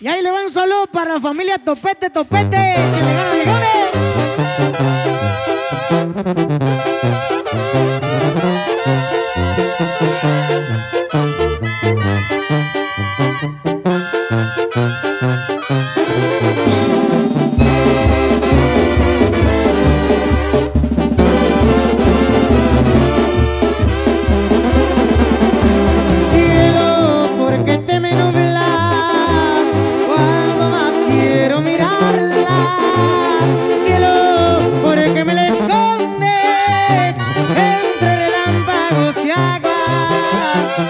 Y ahí le va un saludo para la familia Topete Topete.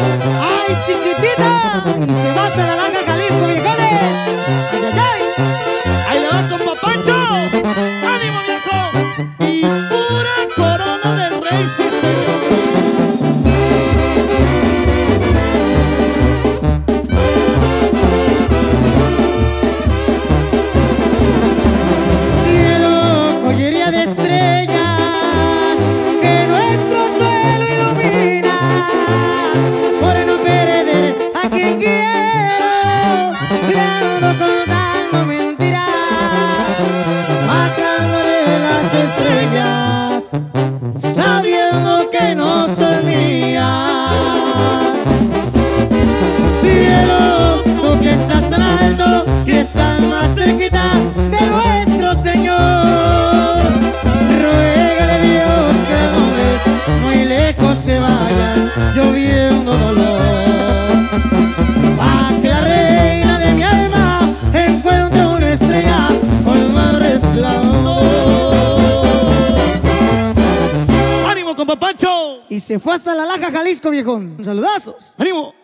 ¡Ay, chiquitita! Y se va a la Jalisco, viejones. compa Y se fue hasta la Laja, Jalisco, viejón. Saludazos. ¡Ánimo!